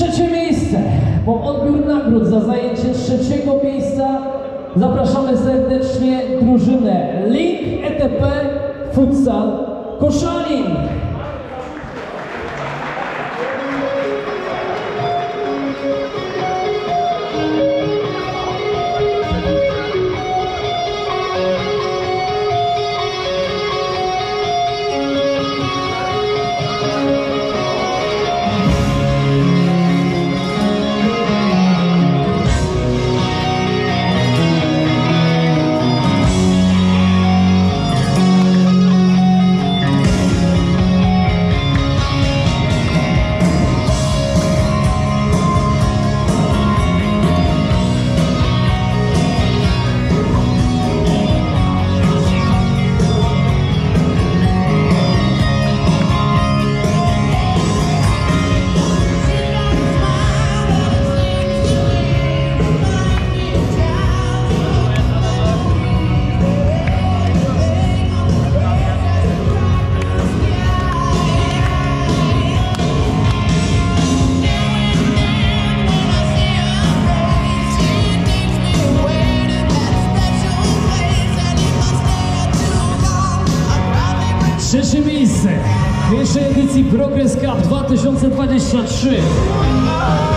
Trzecie miejsce. Po odbiór nagród za zajęcie trzeciego miejsca zapraszamy serdecznie drużynę Link ETP Futsal Koszalin. Trzecie miejsce w pierwszej edycji Progress Cup 2023. Link ETP